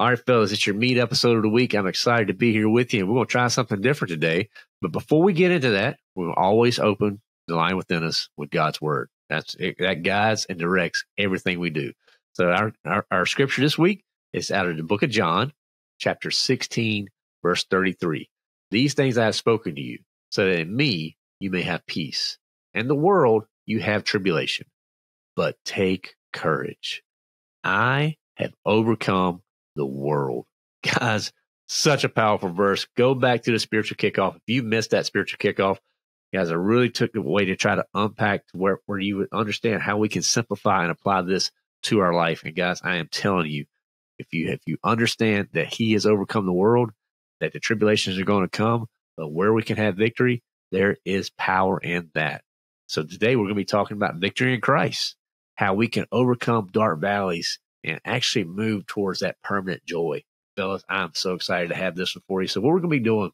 All right, fellas, it's your meat episode of the week. I'm excited to be here with you, and we're going to try something different today. But before we get into that, we'll always open the Lion Within Us with God's word. That's that guides and directs everything we do. So our, our, our scripture this week is out of the book of John, chapter 16, verse 33. These things I have spoken to you, so that in me you may have peace. In the world you have tribulation, but take courage. I have overcome the world. Guys, such a powerful verse. Go back to the spiritual kickoff. If you missed that spiritual kickoff, guys, I really took the way to try to unpack where, where you would understand how we can simplify and apply this to our life. And guys, I am telling you, if you if you understand that He has overcome the world, that the tribulations are going to come, but where we can have victory, there is power in that. So today we're going to be talking about victory in Christ, how we can overcome dark valleys and actually move towards that permanent joy. Fellas, I'm so excited to have this one for you. So, what we're going to be doing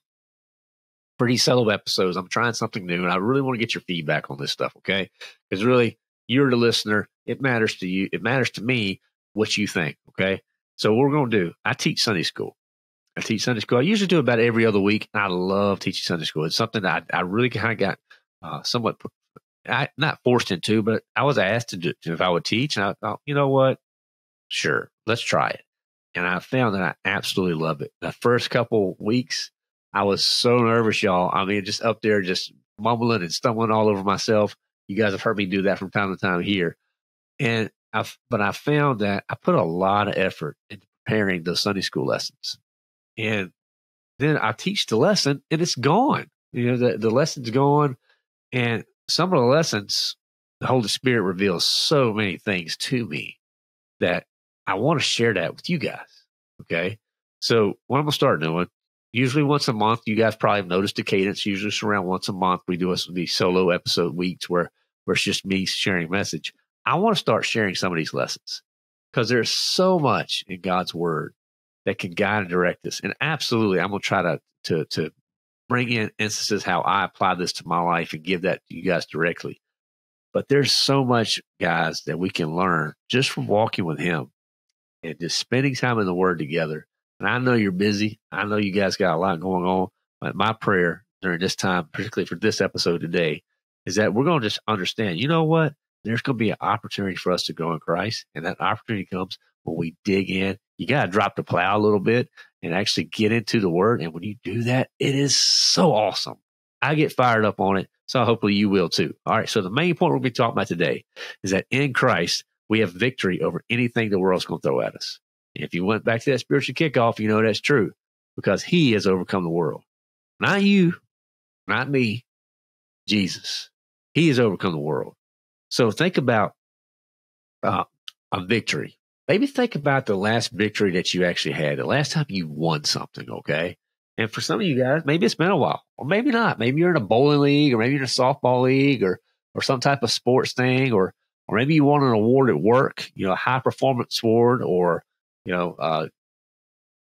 for these solo episodes, I'm trying something new, and I really want to get your feedback on this stuff, okay? Because really, you're the listener. It matters to you. It matters to me what you think, okay? So, what we're going to do, I teach Sunday school. I teach Sunday school. I usually do about every other week. I love teaching Sunday school. It's something that I, I really kind of got uh, somewhat, I, not forced into, but I was asked to do if I would teach. And I thought, you know what? Sure, let's try it. And I found that I absolutely love it. The first couple weeks, I was so nervous, y'all. I mean, just up there, just mumbling and stumbling all over myself. You guys have heard me do that from time to time here. And I, but I found that I put a lot of effort into preparing those Sunday school lessons. And then I teach the lesson and it's gone. You know, the, the lesson's gone. And some of the lessons, the Holy Spirit reveals so many things to me that I want to share that with you guys. Okay. So what I'm going to start doing, usually once a month, you guys probably noticed the cadence. Usually it's around once a month. We do us these solo episode weeks where, where it's just me sharing message. I want to start sharing some of these lessons because there's so much in God's word that can guide and direct us. And absolutely, I'm going to try to, to, to bring in instances how I apply this to my life and give that to you guys directly. But there's so much, guys, that we can learn just from walking with Him and just spending time in the Word together. And I know you're busy. I know you guys got a lot going on. But my prayer during this time, particularly for this episode today, is that we're going to just understand, you know what? There's going to be an opportunity for us to grow in Christ. And that opportunity comes when we dig in. You got to drop the plow a little bit and actually get into the word. And when you do that, it is so awesome. I get fired up on it. So hopefully you will too. All right. So the main point we'll be talking about today is that in Christ, we have victory over anything the world's going to throw at us. And if you went back to that spiritual kickoff, you know that's true because he has overcome the world. Not you, not me, Jesus. He has overcome the world. So think about uh, a victory. Maybe think about the last victory that you actually had, the last time you won something, okay? And for some of you guys, maybe it's been a while, or maybe not. Maybe you're in a bowling league, or maybe you're in a softball league, or or some type of sports thing, or or maybe you won an award at work, you know, a high performance award, or you know, uh,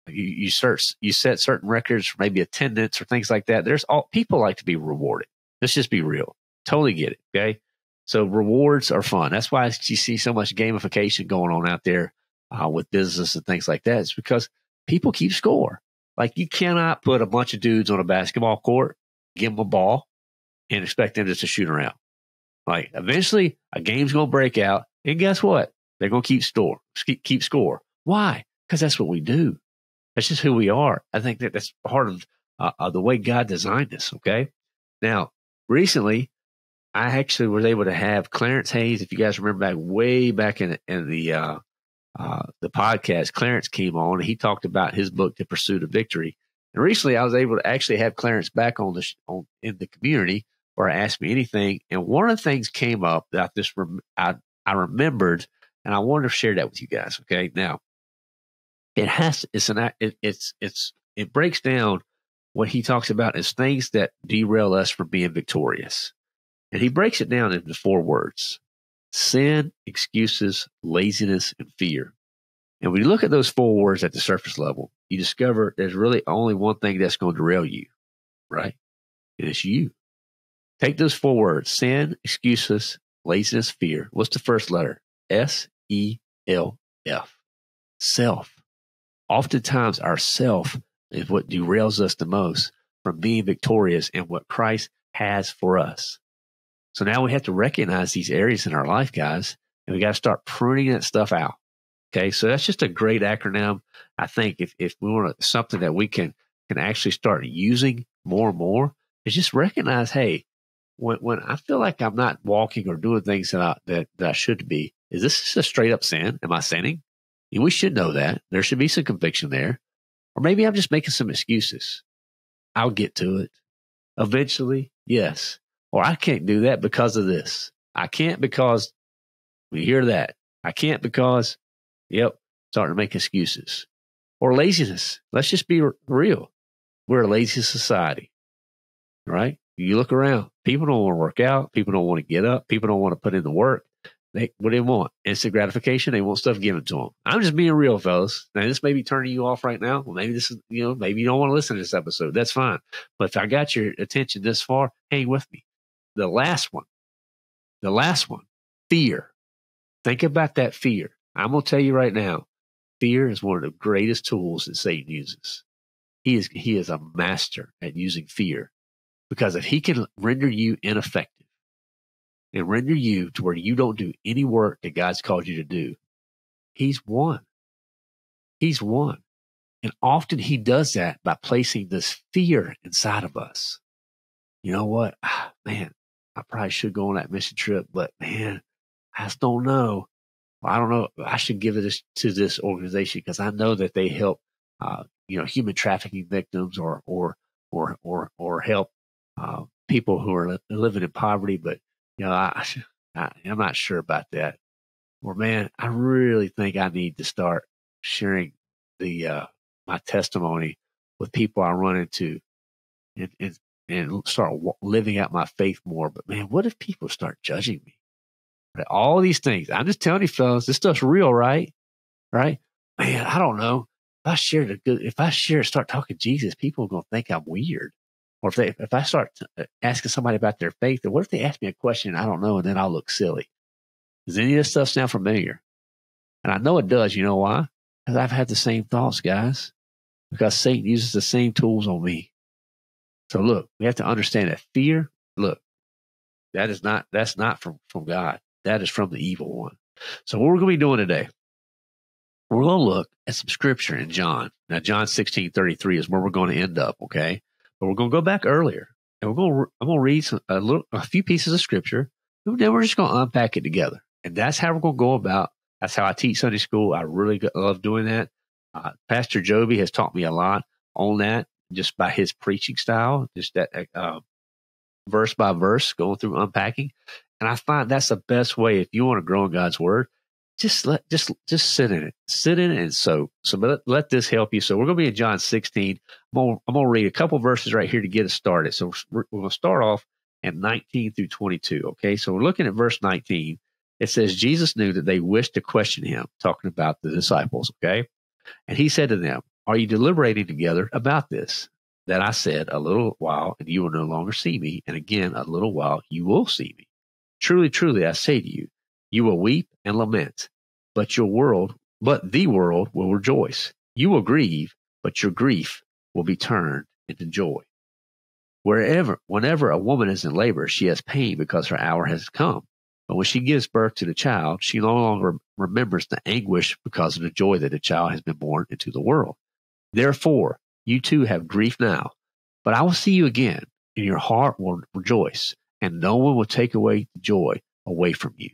you you search you set certain records for maybe attendance or things like that. There's all people like to be rewarded. Let's just be real. Totally get it. Okay. So rewards are fun. That's why you see so much gamification going on out there uh, with business and things like that. It's because people keep score. Like you cannot put a bunch of dudes on a basketball court, give them a ball, and expect them just to shoot around. Like eventually, a game's going to break out, and guess what? They're going to keep score, keep, score. Why? Because that's what we do. That's just who we are. I think that that's part of uh, uh, the way God designed us. Okay. Now, recently, I actually was able to have Clarence Haynes. If you guys remember back way back in in the uh, uh, the podcast, Clarence came on and he talked about his book, The Pursuit of Victory. And recently, I was able to actually have Clarence back on the sh- on, in the community where ask me anything, and one of the things came up that I just I I remembered, and I wanted to share that with you guys. Okay, now it has it's an it, it's it's it breaks down what he talks about as things that derail us from being victorious, and he breaks it down into four words: sin, excuses, laziness, and fear. And when you look at those four words at the surface level, you discover there's really only one thing that's going to derail you, right? And it's you. Take those four words sin, excuses, laziness, fear. What's the first letter? S E L F. Self. Oftentimes, our self is what derails us the most from being victorious in what Christ has for us. So now we have to recognize these areas in our life, guys, and we got to start pruning that stuff out. Okay, so that's just a great acronym. I think if, if we want something that we can can actually start using more and more, is just recognize, hey, when when I feel like I'm not walking or doing things that I that, that I should be, is this just a straight up sin? Am I sinning? And we should know that. There should be some conviction there. Or maybe I'm just making some excuses. I'll get to it. Eventually, yes. Or I can't do that because of this. I can't because we hear that. I can't because, yep, starting to make excuses. Or laziness. Let's just be real. We're a lazy society, right? You look around, people don't want to work out. People don't want to get up. People don't want to put in the work. They, what do they want? Instant gratification. They want stuff given to them. I'm just being real, fellas. Now, this may be turning you off right now. Well, maybe this is, you know, maybe you don't want to listen to this episode. That's fine. But if I got your attention this far, hang with me. The last one, the last one, fear. Think about that fear. I'm going to tell you right now, fear is one of the greatest tools that Satan uses. He is, he is a master at using fear because if he can render you ineffective, and render you to where you don't do any work that God's called you to do, He's won. He's won. And often He does that by placing this fear inside of us. You know what? Ah, man, I probably should go on that mission trip, but man, I just don't know. I don't know. I should give it to this organization because I know that they help, uh, you know, human trafficking victims or or or or or help uh, people who are living in poverty. But you know, I, I I'm not sure about that. Or man, I really think I need to start sharing the uh, my testimony with people I run into, and and and start living out my faith more. But man, what if people start judging me? All these things. I'm just telling you, fellas, this stuff's real, right? Right? Man, I don't know. If I share the good, if I share, start talking Jesus, people are to think I'm weird. Or if they, if I start uh, asking somebody about their faith, then what if they ask me a question I don't know and then I'll look silly? Does any of this stuff sound familiar? And I know it does. You know why? Because I've had the same thoughts, guys. Because Satan uses the same tools on me. So look, we have to understand that fear, look, that is not that's not from, from God. That is from the evil one. So what we're going to be doing today, we're going to look at some scripture in John. Now, John 16, 33 is where we're going to end up, okay? But we're going to go back earlier, and we're going to I'm going to read some, a little a few pieces of scripture. And then we're just going to unpack it together, and that's how we're going to go about. That's how I teach Sunday school. I really love doing that. Uh, Pastor Joby has taught me a lot on that just by his preaching style, just that uh, verse by verse, going through unpacking. And I find that's the best way if you want to grow in God's word just let just just sit in it, sit in it, and soak. So let, let this help you. So we're going to be in John 16. I'm going, to read a couple verses right here to get us started. So we're, we're going to start off at 19 through 22. Okay, so we're looking at verse 19. It says Jesus knew that they wished to question him, talking about the disciples. Okay, and he said to them, "Are you deliberating together about this?" That I said, "A little while, and you will no longer see me, and again a little while, you will see me." Truly, truly, I say to you you will weep and lament, but your world, but the world will rejoice. You will grieve, but your grief will be turned into joy. Wherever, whenever a woman is in labor, she has pain because her hour has come. But when she gives birth to the child, she no longer remembers the anguish because of the joy that the child has been born into the world. Therefore, you too have grief now, but I will see you again, and your heart will rejoice, and no one will take away the joy away from you.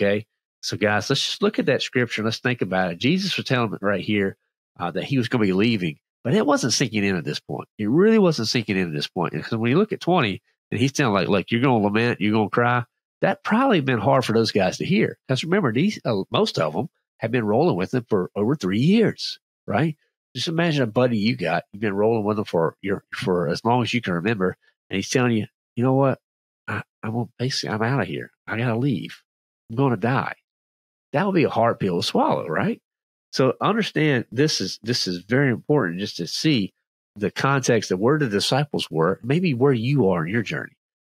Okay. So, guys, let's just look at that scripture let's think about it. Jesus was telling it right here uh, that he was going to be leaving, but it wasn't sinking in at this point. It really wasn't sinking in at this point. Because when you look at 20, and he's telling like, like, you're going to lament, you're going to cry, that probably been hard for those guys to hear. Because remember, these uh, most of them have been rolling with him for over three years, right? Just imagine a buddy you got, you've been rolling with him for your for as long as you can remember, and he's telling you, you know what, I, I'm basically I'm out of here. I got to leave. I'm going to die. That would be a hard pill to swallow, right? So understand this is this is very important just to see the context of where the disciples were, maybe where you are in your journey.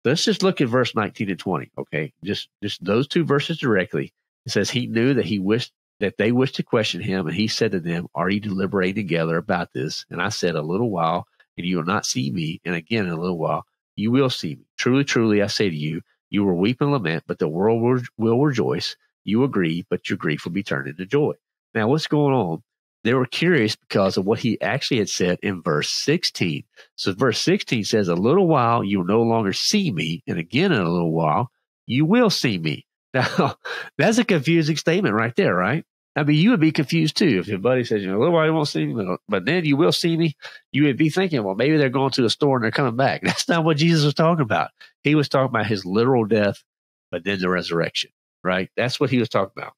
Let's just look at verse 19 and 20. Okay. Just just those two verses directly. It says he knew that he wished that they wished to question him, and he said to them, Are you deliberating together about this? And I said, A little while, and you will not see me, and again in a little while, you will see me. Truly, truly, I say to you, you will weep and lament, but the world will, will rejoice. You will grieve, but your grief will be turned into joy. Now, what's going on? They were curious because of what he actually had said in verse 16. So, verse 16 says, A little while you will no longer see me, and again in a little while you will see me. Now, that's a confusing statement right there, right? I mean, you would be confused too if your buddy says, you know, while won't see me, but then you will see me. You would be thinking, well, maybe they're going to the store and they're coming back. That's not what Jesus was talking about. He was talking about his literal death, but then the resurrection, right? That's what he was talking about.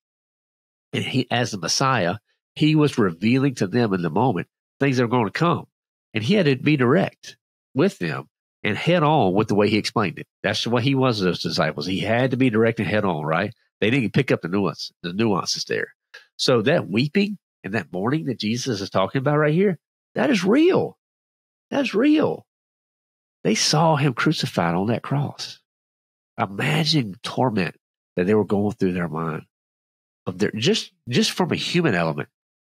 And he, as the Messiah, he was revealing to them in the moment things that are going to come. And he had to be direct with them and head on with the way he explained it. That's the way he was those disciples. He had to be direct and head on, right? They didn't pick up the nuance, the nuances there. So that weeping and that mourning that Jesus is talking about right here, that is real. That's real. They saw him crucified on that cross. Imagine torment that they were going through their mind of their just just from a human element.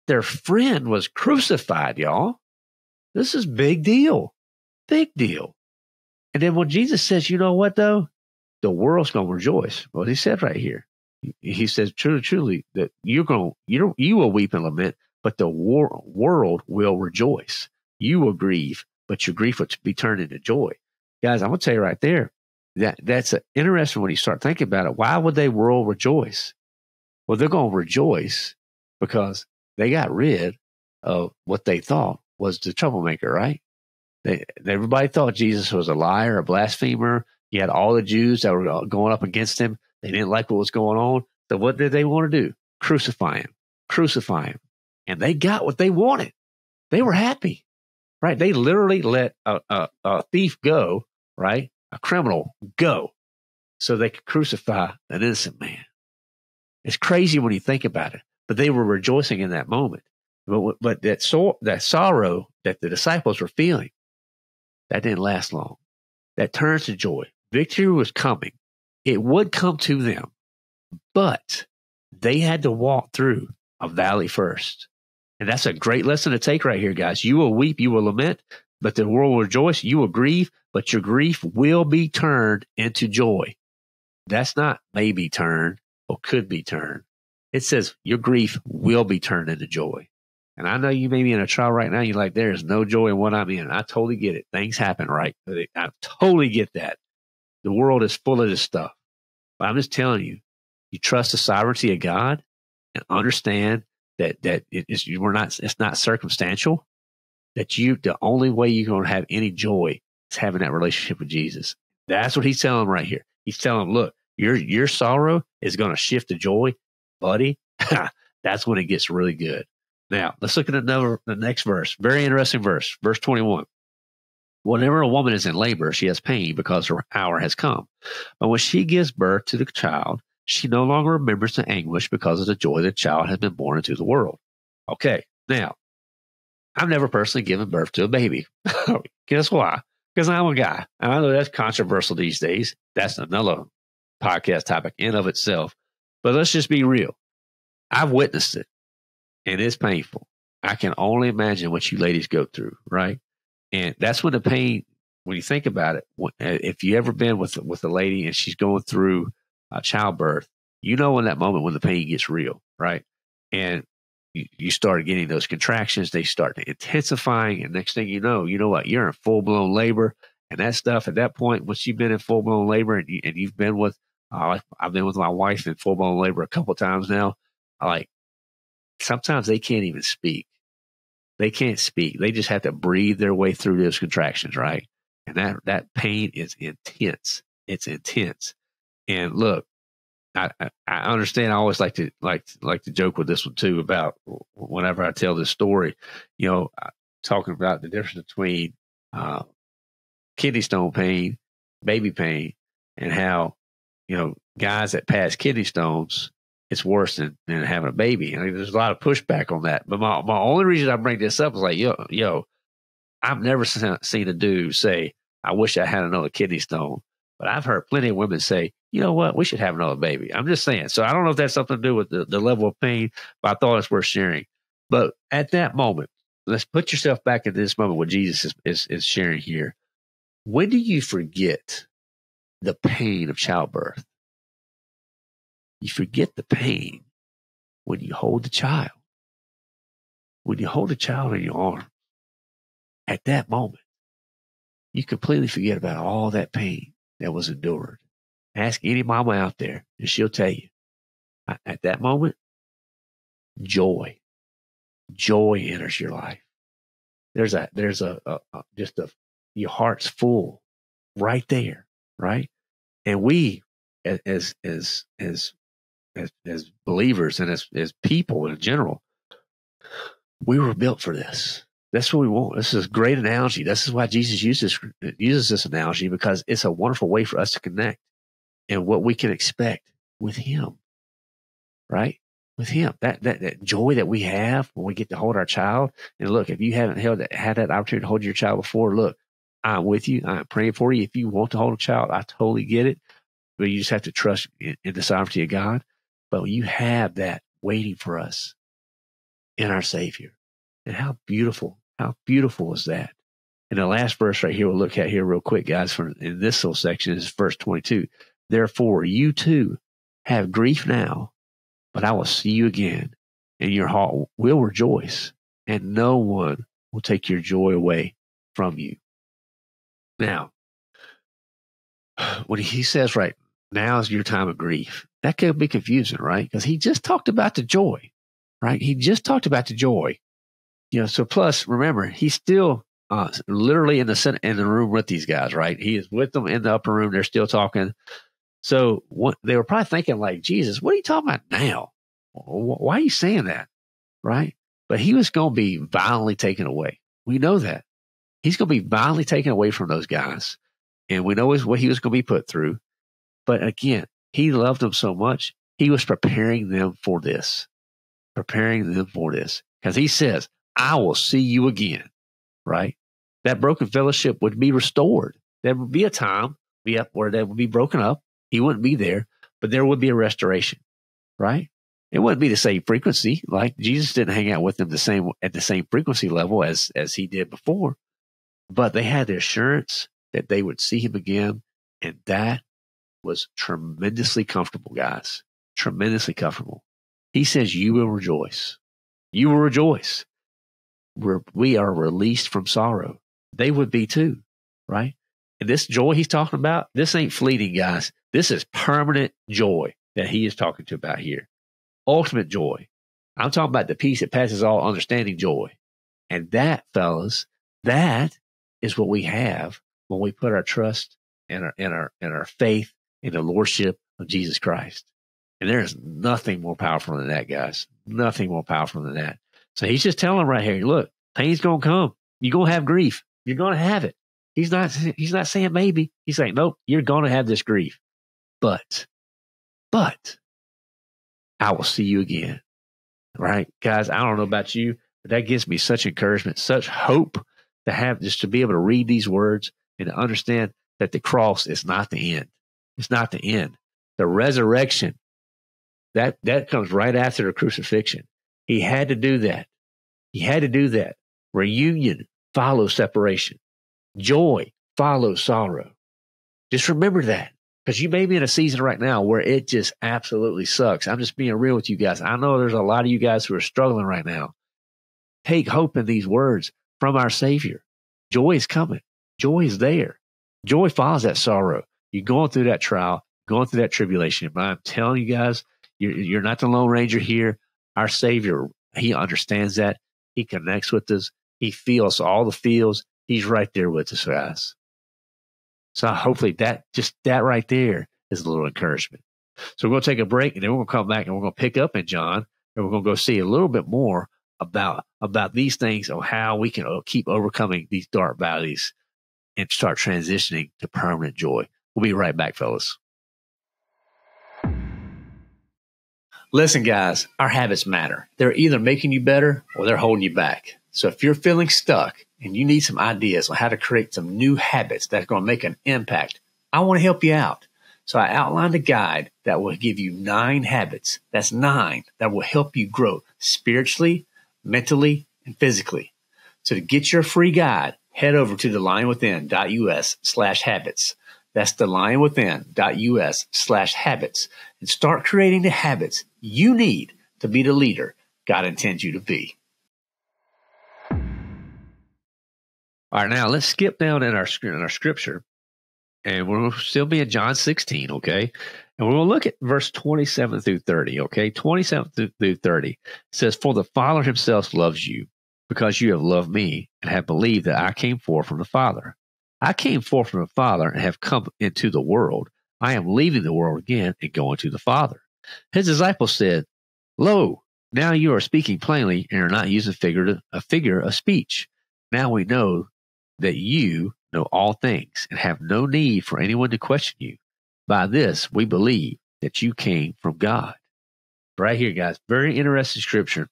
Their friend was crucified, y'all. This is big deal. Big deal. And then when Jesus says, you know what though? The world's gonna rejoice. What he said right here he says, truly, truly, that you're going, you you will weep and lament, but the war, world will rejoice. You will grieve, but your grief will be turned into joy. Guys, I'm going to tell you right there that that's interesting when you start thinking about it. Why would they world rejoice? Well, they're going to rejoice because they got rid of what they thought was the troublemaker, right? They, everybody thought Jesus was a liar, a blasphemer. You had all the Jews that were uh, going up against him. They didn't like what was going on. So what did they want to do? Crucify him, crucify him. And they got what they wanted. They were happy, right? They literally let a, a, a thief go, right? A criminal go so they could crucify an innocent man. It's crazy when you think about it, but they were rejoicing in that moment. But, but that, so, that sorrow that the disciples were feeling, that didn't last long. That turns to joy. Victory was coming it would come to them, but they had to walk through a valley first. And that's a great lesson to take right here, guys. You will weep, you will lament, but the world will rejoice. You will grieve, but your grief will be turned into joy. That's not maybe turned or could be turned. It says your grief will be turned into joy. And I know you may be in a trial right now. You're like, there's no joy in what I'm in. I totally get it. Things happen, right? I totally get that. The world is full of this stuff. But I'm just telling you, you trust the sovereignty of God and understand that that it is you are not it's not circumstantial. That you the only way you're going to have any joy is having that relationship with Jesus. That's what he's telling right here. He's telling look, your your sorrow is going to shift to joy, buddy. That's when it gets really good. Now let's look at another the next verse. Very interesting verse, verse twenty one. Whenever a woman is in labor, she has pain because her hour has come. But when she gives birth to the child, she no longer remembers the anguish because of the joy the child has been born into the world. Okay, now, I've never personally given birth to a baby. Guess why? Because I'm a guy. And I know that's controversial these days. That's another podcast topic in of itself. But let's just be real. I've witnessed it, and it's painful. I can only imagine what you ladies go through, right? And that's when the pain, when you think about it, uh, if you ever been with with a lady and she's going through a childbirth, you know in that moment when the pain gets real, right? And you, start getting those contractions, they start intensifying, and next thing you know, you know what, you're in full blown labor, and that stuff at that point, once you've been in full blown labor and, you, and you've been with, uh, I've been with my wife in full blown labor a couple times now, like sometimes they can't even speak they can't speak. They just have to breathe their way through those contractions, right? And that that pain is intense. It's intense. And look, I, I understand. I always like to like like to joke with this one too about whenever I tell this story. You know, talking about the difference between uh, kidney stone pain, baby pain, and how you know guys that pass kidney stones it's worse than, than having a baby. I mean, there's a lot of pushback on that. But my, my only reason I bring this up is like, yo, yo, I've never seen a dude say, I wish I had another kidney stone But I've heard plenty of women say, you know what, we should have another baby. I'm just saying. So I don't know if that's something to do with the, the level of pain, but I thought it's worth sharing. But at that moment, let's put yourself back in this moment what Jesus is, is, is sharing here. When do you forget the pain of childbirth? You forget the pain when you hold the child. When you hold a child in your arms, at that moment, you completely forget about all that pain that was endured. Ask any mama out there, and she'll tell you. At that moment, joy, joy enters your life. There's a, there's a, a, a just a, your heart's full right there, right? And we, as, as, as, as, as believers and as, as people in general, we were built for this. That's what we want. This is a great analogy. This is why Jesus uses uses this analogy because it's a wonderful way for us to connect and what we can expect with Him, right? With Him, that that, that joy that we have when we get to hold our child. And look, if you haven't held that, had that opportunity to hold your child before, look, I'm with you. I'm praying for you. If you want to hold a child, I totally get it. But you just have to trust in, in the sovereignty of God. But you have that waiting for us in our Savior. And how beautiful how beautiful is that? And the last verse right here we'll look at here real quick, guys, from in this little section is verse 22. Therefore, you too have grief now, but I will see you again, and your heart will rejoice, and no one will take your joy away from you. Now, when he says, right, now is your time of grief, that could be confusing, right? Because he just talked about the joy, right? He just talked about the joy you know, so plus remember, he's still uh, literally in the in the room with these guys, right? He is with them in the upper room. They're still talking. So what, they were probably thinking like, Jesus, what are you talking about now? Why are you saying that? Right? But he was going to be violently taken away. We know that. He's going to be violently taken away from those guys. And we know what he was going to be put through. But again, he loved them so much. He was preparing them for this, preparing them for this. Because he says, I will see you again, right? That broken fellowship would be restored. There would be a time yep, where that would be broken up. He wouldn't be there, but there would be a restoration, right? It wouldn't be the same frequency. Like Jesus didn't hang out with them the same at the same frequency level as as he did before, but they had the assurance that they would see him again, and that was tremendously comfortable, guys. Tremendously comfortable. He says, "You will rejoice. You will rejoice." we're, we are released from sorrow. They would be too, right? And this joy he's talking about, this ain't fleeting, guys. This is permanent joy that he is talking to about here. Ultimate joy. I'm talking about the peace that passes all understanding joy. And that, fellas, that is what we have when we put our trust and our, and our, and our faith in the Lordship of Jesus Christ. And there is nothing more powerful than that, guys. Nothing more powerful than that. So he's just telling right here, look, pain's gonna come. You're gonna have grief. You're gonna have it. He's not he's not saying maybe. He's saying, nope, you're gonna have this grief. But, but I will see you again. Right? Guys, I don't know about you, but that gives me such encouragement, such hope to have just to be able to read these words and to understand that the cross is not the end. It's not the end. The resurrection, that that comes right after the crucifixion. He had to do that. He had to do that. Reunion follows separation. Joy follows sorrow. Just remember that because you may be in a season right now where it just absolutely sucks. I'm just being real with you guys. I know there's a lot of you guys who are struggling right now. Take hope in these words from our Savior. Joy is coming. Joy is there. Joy follows that sorrow. You're going through that trial, going through that tribulation. But I'm telling you guys, you're, you're not the Lone Ranger here. Our Savior, He understands that. He connects with us. He feels all the feels. He's right there with us, guys. So hopefully that just that right there is a little encouragement. So we're going to take a break and then we're going to come back and we're going to pick up in John and we're going to go see a little bit more about about these things on how we can uh, keep overcoming these dark valleys and start transitioning to permanent joy. We'll be right back, fellas. Listen, guys, our habits matter. They're either making you better or they're holding you back. So if you're feeling stuck and you need some ideas on how to create some new habits that's going to make an impact, I want to help you out. So I outlined a guide that will give you nine habits. That's nine that will help you grow spiritually, mentally, and physically. So to get your free guide, head over to thelionwithin.us slash habits. That's thelionwithin.us slash habits and start creating the habits you need to be the leader God intends you to be. All right, now let's skip down in our in our scripture, and we'll still be in John 16, okay? And we'll look at verse 27 through 30, okay? 27 through 30 says, For the Father himself loves you, because you have loved me and have believed that I came forth from the Father. I came forth from the Father and have come into the world. I am leaving the world again and going to the Father. His disciples said, Lo, now you are speaking plainly and are not using figure a figure of speech. Now we know that you know all things and have no need for anyone to question you. By this we believe that you came from God. Right here, guys, very interesting scripture.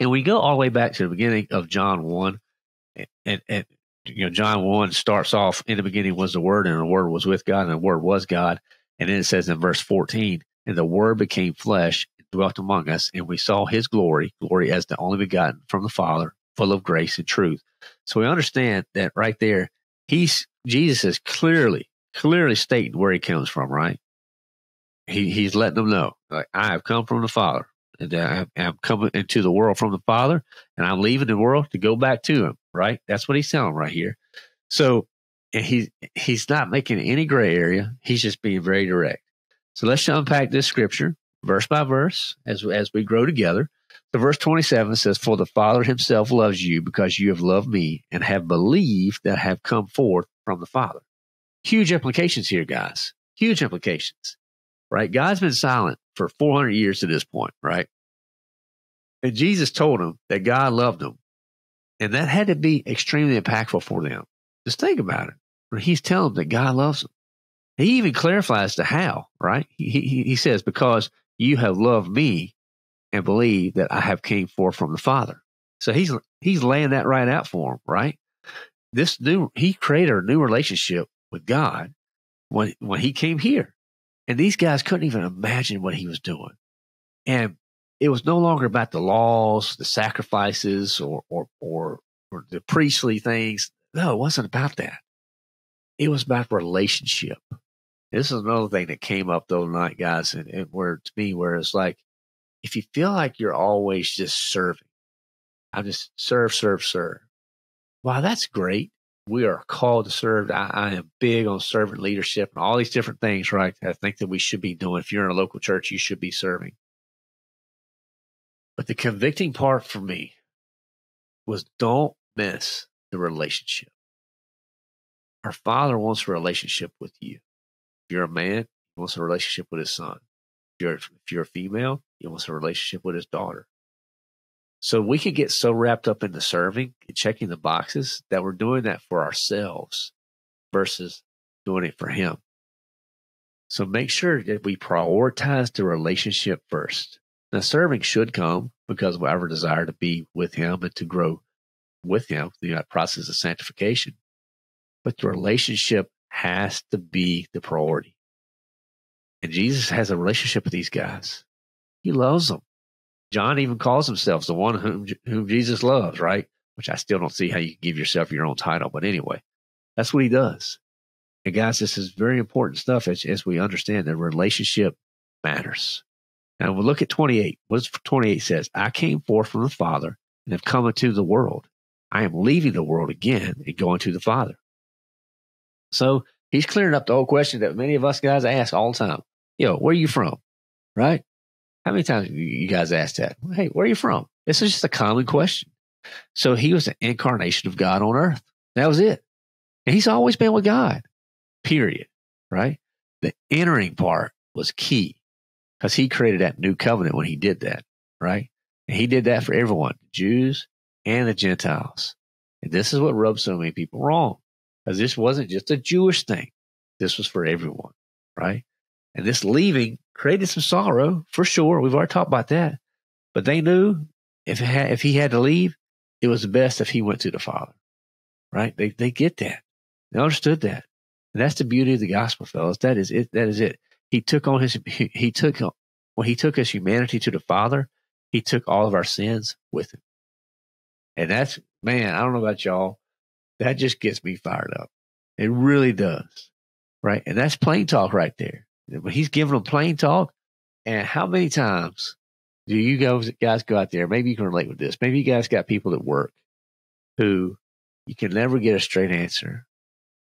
And we go all the way back to the beginning of John 1. And, and, and you know, John 1 starts off in the beginning was the Word, and the Word was with God, and the Word was God. And then it says in verse 14, and the Word became flesh and dwelt among us, and we saw his glory, glory as the only begotten from the Father, full of grace and truth. So we understand that right there, he's Jesus is clearly, clearly stating where he comes from, right? He he's letting them know, like I have come from the Father, and I am coming into the world from the Father, and I'm leaving the world to go back to Him. Right? That's what he's telling right here. So, he he's not making any gray area. He's just being very direct. So let's unpack this scripture verse by verse as as we grow together. The verse 27 says, For the Father himself loves you because you have loved me and have believed that I have come forth from the Father. Huge implications here, guys. Huge implications, right? God's been silent for 400 years to this point, right? And Jesus told them that God loved them. And that had to be extremely impactful for them. Just think about it. He's telling them that God loves them. He even clarifies the how, right? He, he, he says, Because you have loved me and believe that I have came forth from the Father. So he's he's laying that right out for him, right? This new he created a new relationship with God when when he came here. And these guys couldn't even imagine what he was doing. And it was no longer about the laws, the sacrifices, or or or, or the priestly things. No, it wasn't about that. It was about relationship. This is another thing that came up the other night, guys, and, and where to me, where it's like if you feel like you're always just serving, I just serve, serve, serve. Wow, that's great. We are called to serve. I, I, am big on servant leadership and all these different things, right? I think that we should be doing. If you're in a local church, you should be serving. But the convicting part for me was don't miss the relationship. Our Father wants a relationship with you. If you're a man, he wants a relationship with his son you're if you're a female, he wants a relationship with his daughter. So we could get so wrapped up in the serving and checking the boxes that we're doing that for ourselves versus doing it for him. So make sure that we prioritize the relationship first. Now, serving should come because of our desire to be with him and to grow with him through that process of sanctification. But the relationship has to be the priority. And Jesus has a relationship with these guys. He loves them. John even calls himself the one whom, whom Jesus loves, right? Which I still don't see how you give yourself your own title. But anyway, that's what he does. And guys, this is very important stuff as, as we understand that relationship matters. Now we'll look at 28. What does 28 says? I came forth from the Father and have come into the world. I am leaving the world again and going to the Father. So he's clearing up the whole question that many of us guys ask all the time yo, where are you from? Right? How many times you guys asked that? Hey, where are you from? This is just a common question. So he was an incarnation of God on earth. That was it. And he's always been with God, period. Right? The entering part was key because he created that new covenant when he did that. Right? And he did that for everyone, Jews and the Gentiles. And this is what rubs so many people wrong because this wasn't just a Jewish thing. This was for everyone. Right? And this leaving created some sorrow for sure. We've already talked about that. But they knew if had, if he had to leave, it was best if he went to the Father. Right? They they get that. They understood that. And that's the beauty of the gospel, fellas. That is it. That is it. He took on his, he, he took, when he took his humanity to the Father, he took all of our sins with him. And that's, man, I don't know about y'all. That just gets me fired up. It really does. Right. And that's plain talk right there. But he's giving them plain talk. And how many times do you guys, go out there? Maybe you can relate with this. Maybe you guys got people that work who you can never get a straight answer,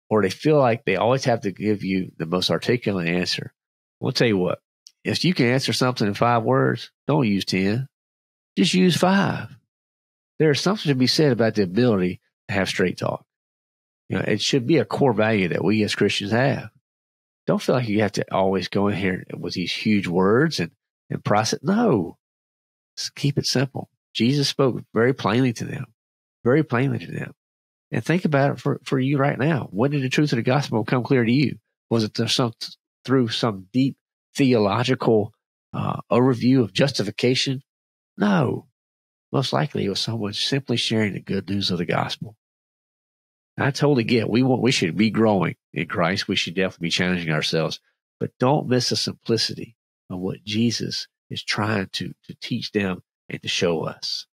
or they feel like they always have to give you the most articulate answer. We'll tell you what, if you can answer something in five words, don't use 10, just use five. There's something to be said about the ability to have straight talk. You know, it should be a core value that we as Christians have. Don't feel like you have to always go in here with these huge words and, and process. No, just keep it simple. Jesus spoke very plainly to them, very plainly to them. And think about it for, for you right now. When did the truth of the gospel come clear to you? Was it some, through some deep theological uh, overview of justification? No. Most likely it was someone simply sharing the good news of the gospel. I totally get we want we should be growing in Christ. We should definitely be challenging ourselves, but don't miss the simplicity of what Jesus is trying to to teach them and to show us.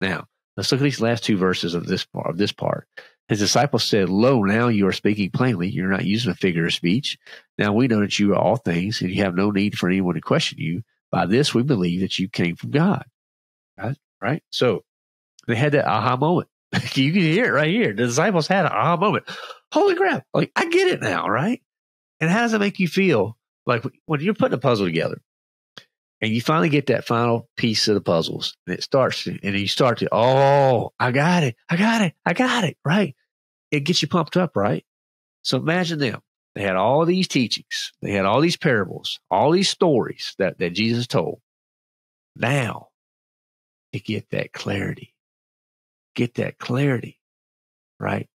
Now, let's look at these last two verses of this part of this part. His disciples said, Lo, now you are speaking plainly. You're not using a figure of speech. Now we know that you are all things, and you have no need for anyone to question you. By this we believe that you came from God. Right? right? So they had that aha moment. you can hear it right here. The disciples had an aha moment. Holy crap. Like, I get it now, right? And how does it make you feel? Like when you're putting a puzzle together and you finally get that final piece of the puzzles and it starts and you start to, oh, I got it. I got it. I got it. Right. It gets you pumped up, right? So imagine them. They had all these teachings. They had all these parables, all these stories that, that Jesus told. Now to get that clarity, get that clarity, right?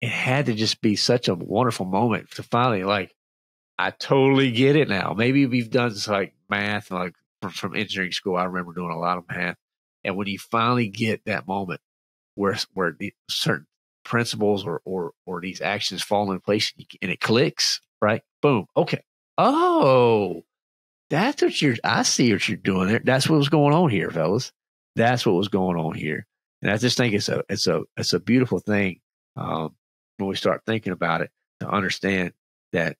It had to just be such a wonderful moment to finally like, I totally get it now. Maybe we've done like math, like from, from engineering school. I remember doing a lot of math. And when you finally get that moment where, where the certain principles or, or, or these actions fall in place and it clicks, right? Boom. Okay. Oh, that's what you're, I see what you're doing there. That's what was going on here, fellas. That's what was going on here. And I just think it's a, it's a, it's a beautiful thing. Um, when we start thinking about it to understand that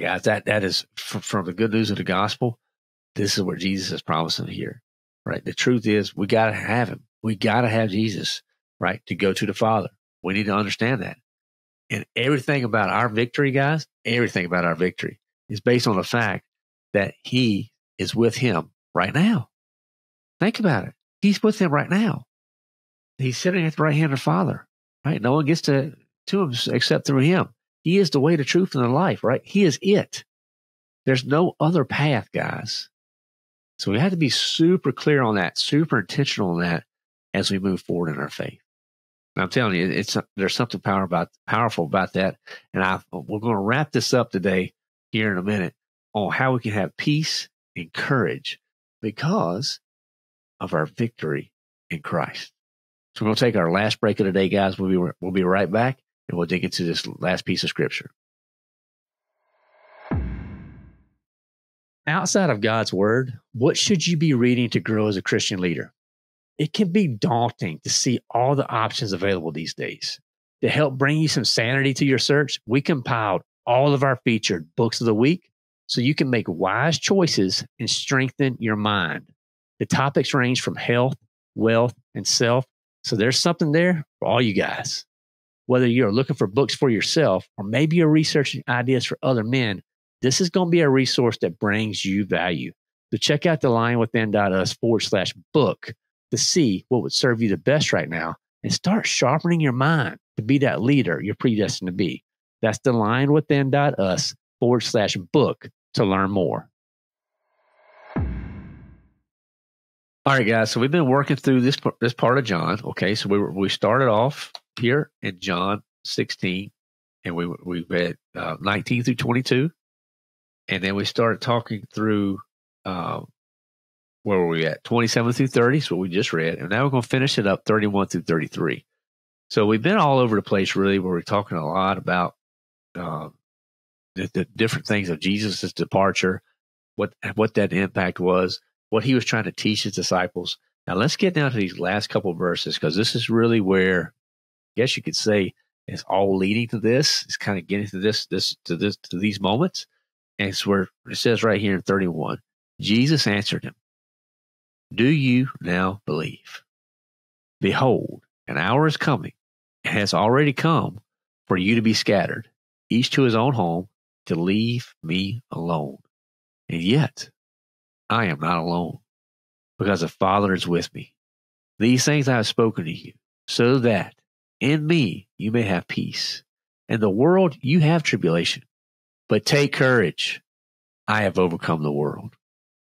guys, that that is from, from, the good news of the gospel. This is what Jesus is promising here, right? The truth is, we got to have him. We got to have Jesus, right, to go to the Father. We need to understand that. And everything about our victory, guys, everything about our victory is based on the fact that He is with Him right now. Think about it. He's with Him right now. He's sitting at the right hand of the Father, right? No one gets to to Him except through Him. He is the way, the truth, and the life, right? He is it. There's no other path, guys. So we have to be super clear on that, super intentional on that as we move forward in our faith. I'm telling you, it's there's something power about, powerful about that. And I we're going to wrap this up today here in a minute on how we can have peace and courage because of our victory in Christ. So we're going to take our last break of the day, guys. We'll be we'll be right back and we'll dig into this last piece of scripture. Outside of God's word, what should you be reading to grow as a Christian leader? It can be daunting to see all the options available these days. To help bring you some sanity to your search, we compiled all of our featured books of the week so you can make wise choices and strengthen your mind. The topics range from health, wealth, and self. So there's something there for all you guys. Whether you're looking for books for yourself or maybe you're researching ideas for other men, this is going to be a resource that brings you value. So check out the lionwithin.us forward slash book to see what would serve you the best right now and start sharpening your mind to be that leader you're predestined to be. That's the lionwithin.us forward slash book to learn more. All right, guys. So we've been working through this this part of John. Okay, so we were, we started off here in John 16, and we we read uh, 19 through 22, and then we started talking through uh, where were we at 27 through 30 is what we just read, and now we're going to finish it up 31 through 33. So we've been all over the place really, where we're talking a lot about uh, the, the different things of Jesus' departure, what what that impact was, what he was trying to teach his disciples. Now let's get down to these last couple verses because this is really where, I guess you could say, it's all leading to this. It's kind of getting to this, this, to this, to these moments. And it's where it says right here in 31, Jesus answered him, Do you now believe? Behold, an hour is coming, and has already come for you to be scattered, each to his own home, to leave me alone. And yet, I am not alone, because the Father is with me. These things I have spoken to you, so that in me you may have peace. In the world you have tribulation, but take courage. I have overcome the world.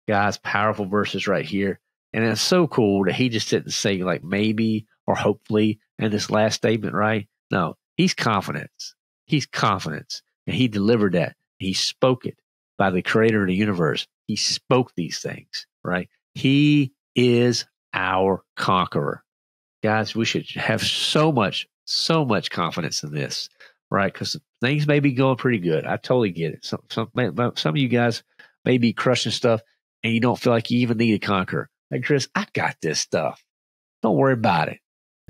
Guys, powerful verses right here. And it's so cool that he just didn't say like maybe or hopefully in this last statement, right? No, he's confidence. He's confidence. And he delivered that. He spoke it by the creator of the universe. He spoke these things, right? He is our conqueror guys, we should have so much, so much confidence in this, right? Because things may be going pretty good. I totally get it. Some, some, some of you guys may be crushing stuff and you don't feel like you even need to conquer. Like, Chris, I got this stuff. Don't worry about it.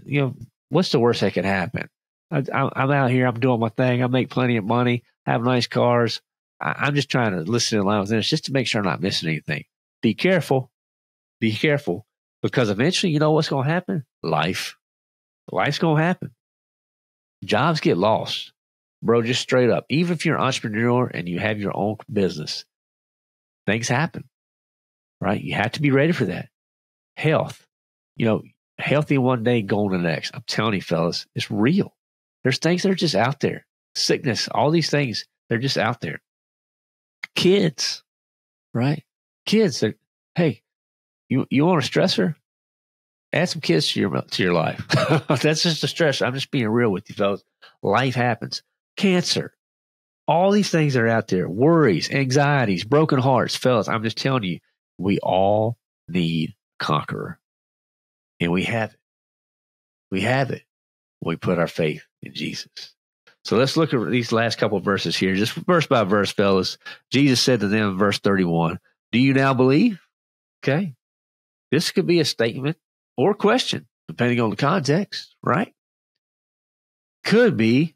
You know, what's the worst that can happen? I, am out here. I'm doing my thing. I make plenty of money. I have nice cars. I, am just trying to listen in line with this just to make sure I'm not missing anything. Be careful. Be careful because eventually, you know what's going to happen? Life. Life's going to happen. Jobs get lost. Bro, just straight up. Even if you're an entrepreneur and you have your own business, things happen, right? You have to be ready for that. Health. You know, healthy one day, golden the next. I'm telling you, fellas, it's real. There's things that are just out there. Sickness, all these things, they're just out there. Kids, right? Kids, hey, you you want a stressor? Add some kids to your to your life. That's just a stress. I'm just being real with you, fellas. Life happens. Cancer, all these things are out there. Worries, anxieties, broken hearts, fellas. I'm just telling you, we all need conqueror, and we have it. We have it. We put our faith in Jesus. So let's look at these last couple verses here, just verse by verse, fellas. Jesus said to them, verse 31, Do you now believe? Okay. This could be a statement or a question, depending on the context, right? Could be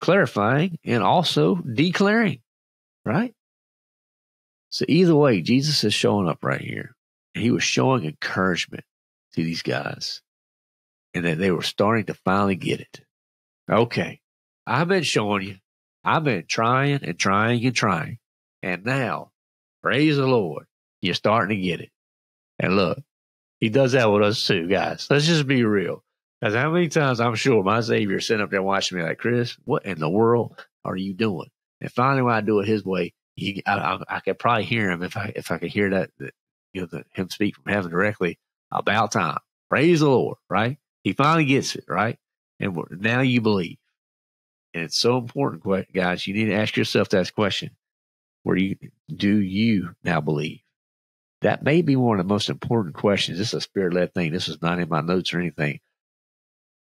clarifying and also declaring, right? So either way, Jesus is showing up right here. He was showing encouragement to these guys and that they were starting to finally get it. Okay. I've been showing you. I've been trying and trying and trying. And now, praise the Lord, you're starting to get it. And look, he does that with us too, guys. Let's just be real. Because how many times I'm sure my Savior sitting up there watching me like, Chris, what in the world are you doing? And finally, when I do it His way, he, I, I, I could probably hear him if I if I could hear that, that you know, the, him speak from heaven directly. About time, praise the Lord, right? He finally gets it, right? And now you believe, and it's so important, guys. You need to ask yourself that question: Where you do you now believe? That may be one of the most important questions. This is a spirit led thing. This is not in my notes or anything.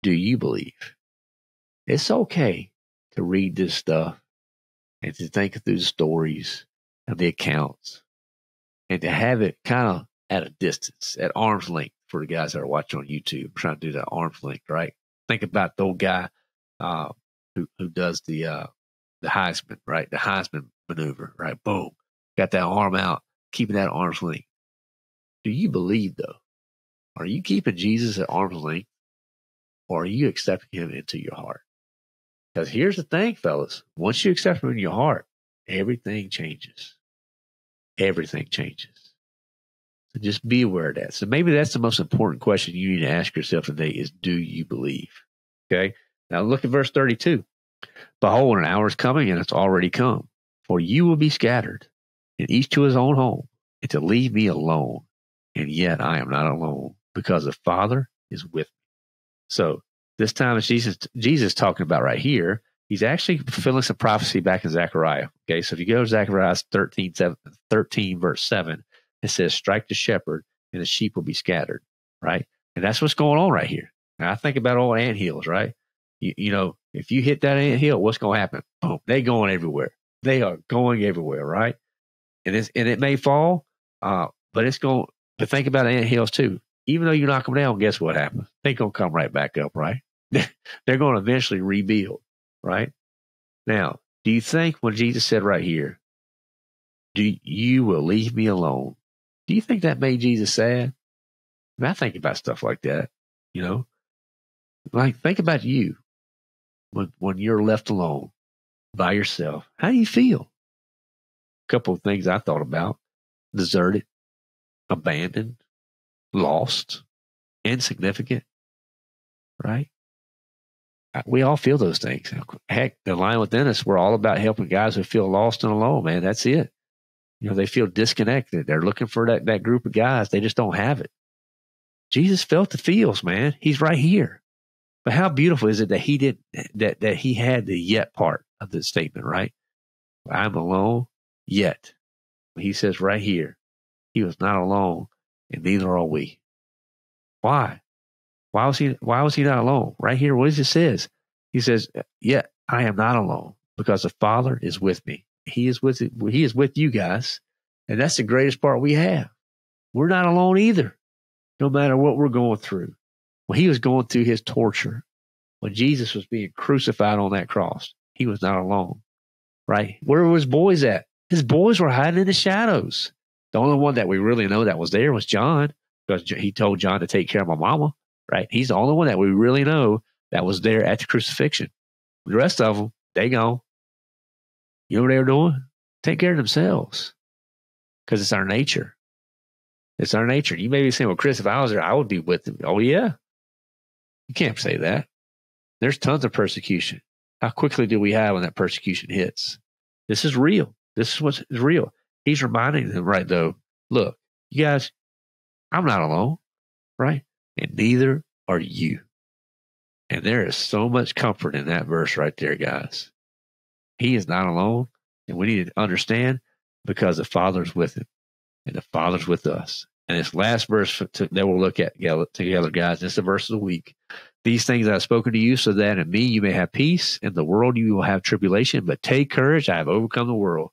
Do you believe? It's okay to read this stuff and to think through the stories and the accounts and to have it kind of at a distance, at arm's length for the guys that are watching on YouTube, I'm trying to do that arm's length, right? Think about the old guy uh, who does the uh, the Heisman, right? The Heisman maneuver, right? Boom, got that arm out, keeping that arm's length. Do you believe though? Are you keeping Jesus at arm's length or are you accepting him into your heart? Because here's the thing, fellas. Once you accept him in your heart, everything changes. Everything changes. So just be aware of that. So maybe that's the most important question you need to ask yourself today is do you believe? Okay. Now look at verse 32. Behold, an hour is coming and it's already come, for you will be scattered and each to his own home, and to leave me alone. And yet I am not alone because the Father is with me. So this time Jesus, Jesus talking about right here. He's actually fulfilling some prophecy back in Zechariah. Okay. So if you go to Zechariah 13, 7, 13 verse 7, it says, strike the shepherd and the sheep will be scattered. Right. And that's what's going on right here. Now I think about old ant hills, right? You, you know, if you hit that ant hill, what's going to happen? Boom, they going everywhere. They are going everywhere, right? And it's and it may fall, uh, but it's going. But think about ant hills too. Even though you knock them down, guess what happens? They're gonna come right back up, right? They're going to eventually rebuild, right? Now, do you think when Jesus said right here, "Do you will leave me alone"? Do you think that made Jesus sad? I, mean, I think about stuff like that. You know, like think about you when when you're left alone by yourself. How do you feel? A couple of things I thought about: deserted, abandoned, lost, insignificant. Right? We all feel those things. Heck, the Lion Within Us, we're all about helping guys who feel lost and alone, man. That's it. You know, they feel disconnected. They're looking for that, that group of guys. They just don't have it. Jesus felt the feels, man. He's right here. But how beautiful is it that he did that that he had the yet part of the statement, right? I'm alone yet. He says right here, he was not alone, and neither are we. Why? Why was he why was he not alone? Right here, what does it says? He says, Yet I am not alone, because the Father is with me. He is with he is with you guys. And that's the greatest part we have. We're not alone either, no matter what we're going through. When he was going through his torture, when Jesus was being crucified on that cross, he was not alone, right? Where were his boys at? His boys were hiding in the shadows. The only one that we really know that was there was John, because he told John to take care of my mama, right? He's the only one that we really know that was there at the crucifixion. The rest of them, they gone. You know what they were doing? Take care of themselves because it's our nature. It's our nature. You may be saying, well, Chris, if I was there, I would be with them. Oh, yeah. You can't say that. There's tons of persecution. How quickly do we have when that persecution hits? This is real. This is what's real. He's reminding them, right, though, look, you guys, I'm not alone, right? And neither are you. And there is so much comfort in that verse right there, guys. He is not alone. And we need to understand because the Father's with him and the Father's with us. And this last verse to, that we'll look at together, guys, is the verse of the week. These things I have spoken to you, so that in me you may have peace. In the world you will have tribulation, but take courage. I have overcome the world.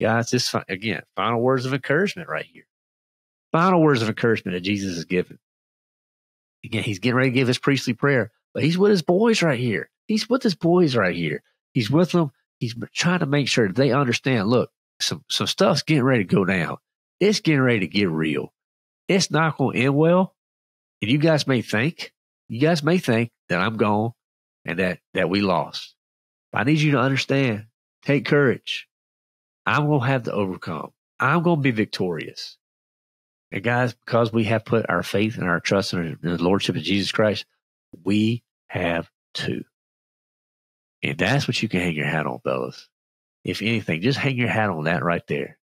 Guys, this again, final words of encouragement right here. Final words of encouragement that Jesus is giving. Again, he's getting ready to give his priestly prayer, but he's with his boys right here. He's with his boys right here. He's with them. He's trying to make sure they understand. Look, some some stuff's getting ready to go down. It's getting ready to get real. It's not going to end well. And you guys may think, you guys may think that I'm gone and that that we lost. But I need you to understand. Take courage. I'm going to have to overcome. I'm going to be victorious. And guys, because we have put our faith and our trust in the Lordship of Jesus Christ, we have to. And that's what you can hang your hat on, fellas if anything, just hang your hat on that right there.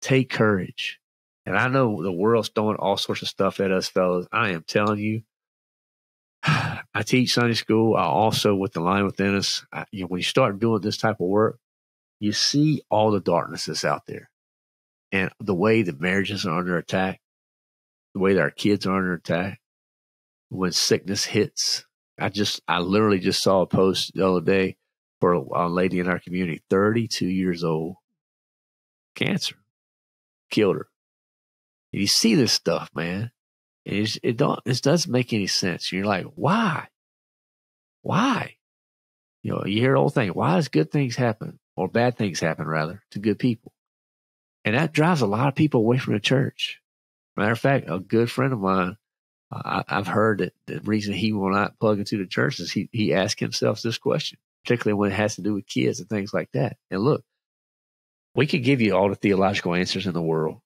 Take courage. And I know the world's throwing all sorts of stuff at us, fellas. I am telling you, I teach Sunday school. I also, with the Lion Within Us, I, you know, when you start doing this type of work, you see all the darkness that's out there and the way the marriages are under attack, the way that our kids are under attack, when sickness hits. I just, I literally just saw a post the other day for a, lady in our community, 32 years old, cancer, killed her. And you see this stuff, man. And it don't, it doesn't make any sense. You're like, why? Why? You know, you hear the old thing. Why does good things happen or bad things happen rather to good people? And that drives a lot of people away from the church. Matter of fact, a good friend of mine, I, have heard that the reason he will not plug into the church is he, he asked himself this question particularly when it has to do with kids and things like that. And look, we could give you all the theological answers in the world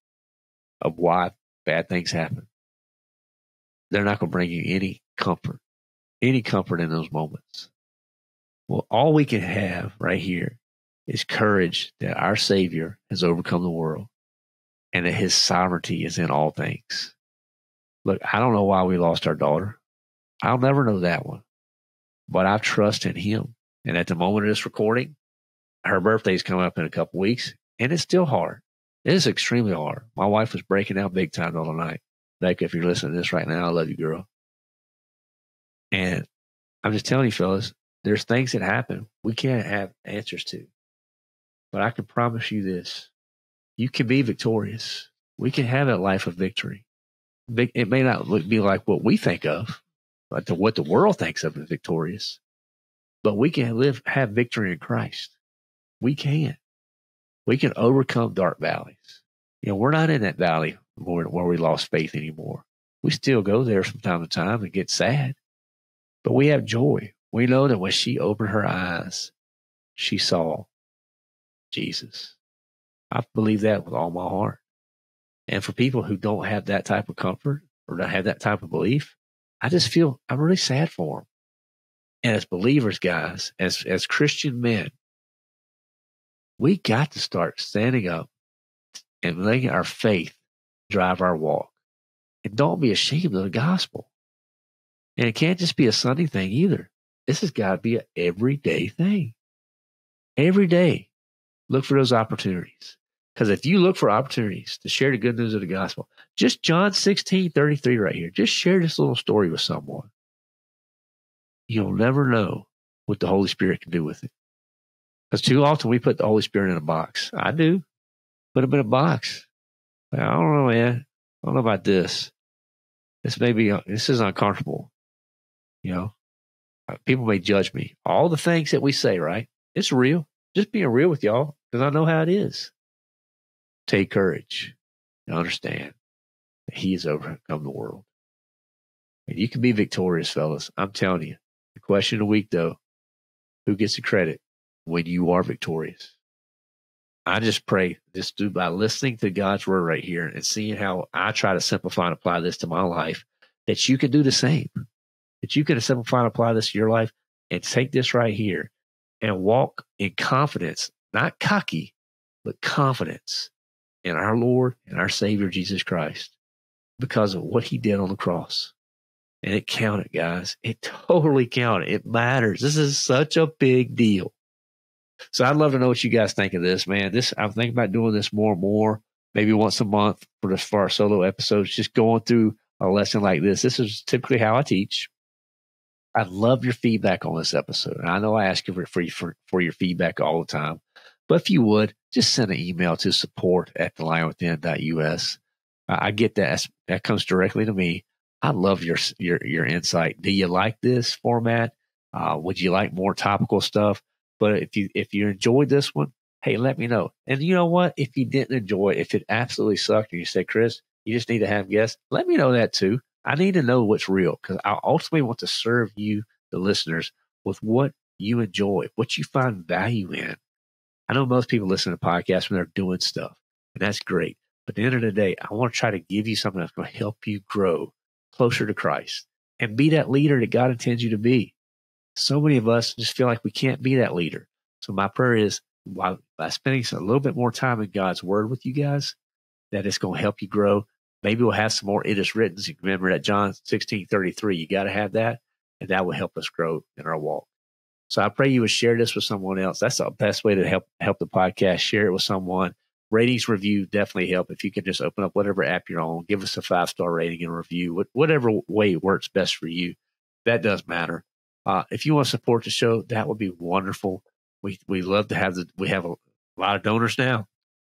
of why bad things happen. They're not going to bring you any comfort, any comfort in those moments. Well, all we can have right here is courage that our Savior has overcome the world and that his sovereignty is in all things. Look, I don't know why we lost our daughter. I'll never know that one, but I trust in him and at the moment of this recording, her birthday's coming up in a couple weeks, and it's still hard. It is extremely hard. My wife was breaking out big time all the night. Like, if you're listening to this right now, I love you, girl. And I'm just telling you, fellas, there's things that happen we can't have answers to. But I can promise you this you can be victorious. We can have a life of victory. It may not be like what we think of, but to what the world thinks of as victorious. But we can live, have victory in Christ. We can. We can overcome dark valleys. You know, we're not in that valley where, where we lost faith anymore. We still go there from time to time and get sad, but we have joy. We know that when she opened her eyes, she saw Jesus. I believe that with all my heart. And for people who don't have that type of comfort or don't have that type of belief, I just feel I'm really sad for them. And as believers, guys, as, as Christian men, we got to start standing up and letting our faith drive our walk. And don't be ashamed of the gospel. And it can't just be a Sunday thing either. This has got to be an everyday thing. Every day, look for those opportunities. Because if you look for opportunities to share the good news of the gospel, just John 16, 33 right here, just share this little story with someone. You'll never know what the Holy Spirit can do with it. Because too often we put the Holy Spirit in a box. I do. Put him in a box. I don't know, man. I don't know about this. This may be, this is uncomfortable. You know, uh, people may judge me. All the things that we say, right? It's real. Just being real with y'all because I know how it is. Take courage and understand that He has overcome the world. And you can be victorious, fellas. I'm telling you. The question of the week, though, who gets the credit when you are victorious? I just pray just do by listening to God's word right here and seeing how I try to simplify and apply this to my life, that you can do the same. That you can simplify and apply this to your life and take this right here and walk in confidence, not cocky, but confidence in our Lord and our Savior Jesus Christ because of what he did on the cross. And it counted, guys. It totally counted. It matters. This is such a big deal. So I'd love to know what you guys think of this, man. This I'm thinking about doing this more and more, maybe once a month for for our solo episodes, just going through a lesson like this. This is typically how I teach. I'd love your feedback on this episode. And I know I ask you for, for, for, for your feedback all the time, but if you would, just send an email to support at thelionwithin.us. I get that. That comes directly to me. I love your, your, your insight. Do you like this format? Uh, would you like more topical stuff? But if you, if you enjoyed this one, hey, let me know. And you know what? If you didn't enjoy it, if it absolutely sucked and you said, Chris, you just need to have guests, let me know that too. I need to know what's real because I ultimately want to serve you, the listeners, with what you enjoy, what you find value in. I know most people listen to podcasts when they're doing stuff, and that's great. But at the end of the day, I want to try to give you something that's going to help you grow closer to Christ and be that leader that God intends you to be. So many of us just feel like we can't be that leader. So my prayer is by, spending a little bit more time in God's word with you guys, that it's going to help you grow Maybe we'll have some more it is written. So remember that John 16 33. You got to have that, and that will help us grow in our walk. So I pray you would share this with someone else. That's the best way to help help the podcast. Share it with someone. Ratings review definitely help. If you can just open up whatever app you're on, give us a five star rating and review, whatever way works best for you. That does matter. Uh, if you want to support the show, that would be wonderful. We we love to have the we have a lot of donors now.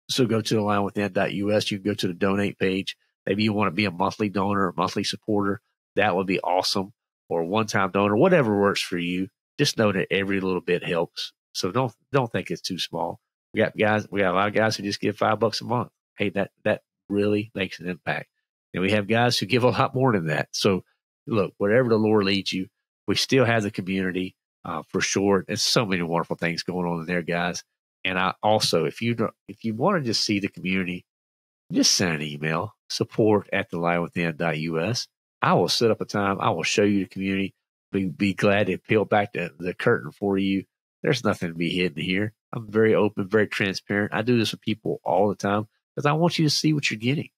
So go to the lionwithin.us. You can go to the donate page. Maybe you want to be a monthly donor, a monthly supporter. That would be awesome. Or one time donor, whatever works for you. Just know that every little bit helps. So don't don't think it's too small. We got guys, we got a lot of guys who just give five bucks a month. Hey, that that really makes an impact. And we have guys who give a lot more than that. So look, wherever the Lord leads you, we still have the community uh, for sure. There's so many wonderful things going on in there, guys. And I also, if you if you want to just see the community, just send an email support at the lionwithin.us. I will set up a time. I will show you the community. Be, be glad to peel back the, the curtain for you. There's nothing to be hidden here. I'm very open, very transparent. I do this with people all the time because I want you to see what you're getting.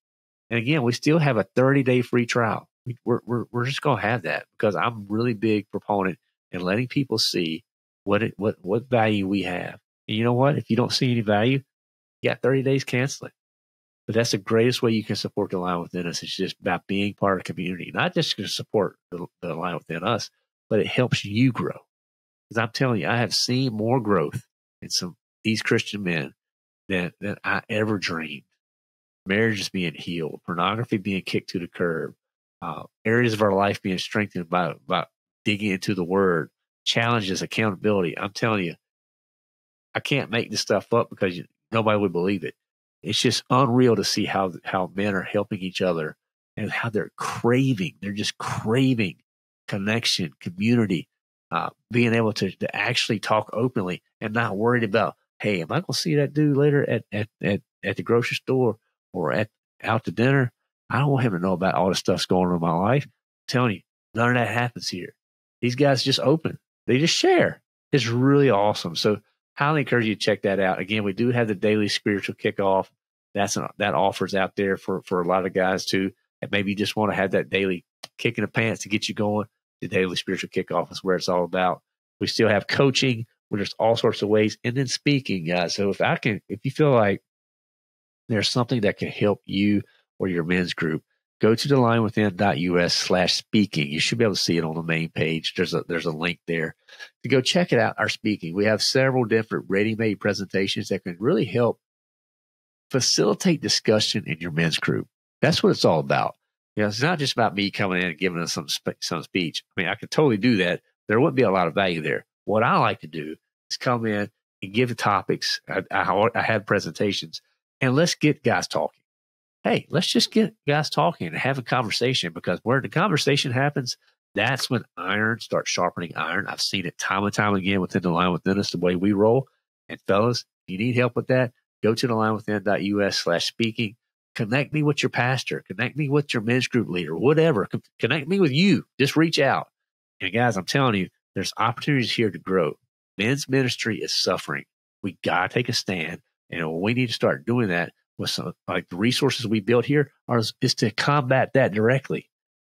And again, we still have a 30 day free trial. We, we're, we're, we're just going to have that because I'm really big proponent in letting people see what it, what, what value we have. And you know what? If you don't see any value, you got 30 days, cancel it. But that's the greatest way you can support the Lion Within Us. It's just about being part of the community, not just to support the, the Lion Within Us, but it helps you grow. Because I'm telling you, I have seen more growth in some these Christian men than than I ever dreamed. Marriage is being healed, pornography being kicked to the curb, uh, areas of our life being strengthened by by digging into the Word, challenges, accountability. I'm telling you, I can't make this stuff up because you, nobody would believe it. It's just unreal to see how how men are helping each other and how they're craving. They're just craving connection, community, uh, being able to, to actually talk openly and not worried about, hey, am I going to see that dude later at, at, at, at the grocery store or at out to dinner? I don't want him to know about all the stuff's going on in my life. I'm telling you, none of that happens here. These guys just open. They just share. It's really awesome. So highly encourage you to check that out. Again, we do have the daily spiritual kickoff. That's an, that offers out there for for a lot of guys too. And maybe you just want to have that daily kick in the pants to get you going. The daily spiritual kickoff is where it's all about. We still have coaching, where there's all sorts of ways, and then speaking, guys. So if I can, if you feel like there's something that can help you or your men's group, go to the lionwithin.us slash speaking. You should be able to see it on the main page. There's a there's a link there to go check it out. Our speaking. We have several different ready-made presentations that can really help facilitate discussion in your men's group. That's what it's all about. You know, it's not just about me coming in and giving us some some speech. I mean, I could totally do that. There wouldn't be a lot of value there. What I like to do is come in and give the topics. I, I, I have presentations, and let's get guys talking hey, let's just get guys talking and have a conversation because where the conversation happens, that's when iron starts sharpening iron. I've seen it time and time again within the Lion Within Us, the way we roll. And fellas, if you need help with that, go to the lion within.us slash speaking. Connect me with your pastor, connect me with your men's group leader, whatever. Connect me with you. Just reach out. And guys, I'm telling you, there's opportunities here to grow. Men's ministry is suffering. We got to take a stand. And we need to start doing that with some like the resources we built here are is to combat that directly.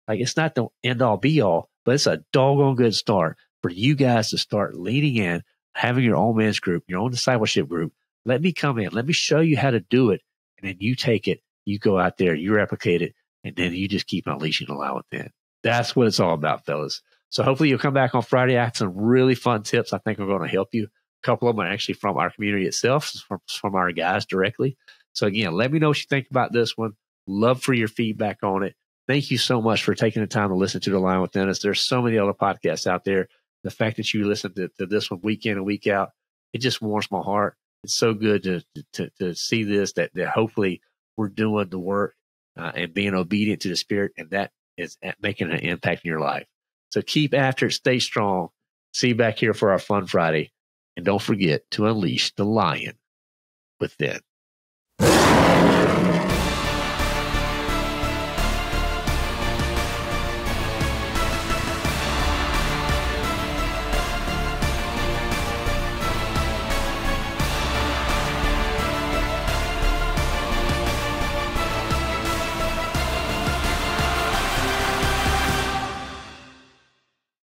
Like it's not the end all be all, but it's a doggone good start for you guys to start leaning in, having your own men's group, your own discipleship group. Let me come in. Let me show you how to do it. And then you take it, you go out there, you replicate it, and then you just keep unleashing Lion Within. That's what it's all about, fellas. So hopefully you'll come back on Friday. I have some really fun tips I think are going to help you. A couple of them are actually from our community itself, from, from our guys directly. So again, let me know what you think about this one. Love for your feedback on it. Thank you so much for taking the time to listen to the Lion Within Us. There's so many other podcasts out there. The fact that you listen to, to this one week in and week out, it just warms my heart. It's so good to to, to see this that, that hopefully we're doing the work uh, and being obedient to the Spirit, and that is making an impact in your life. So keep after it, stay strong. See you back here for our Fun Friday, and don't forget to unleash the lion within. You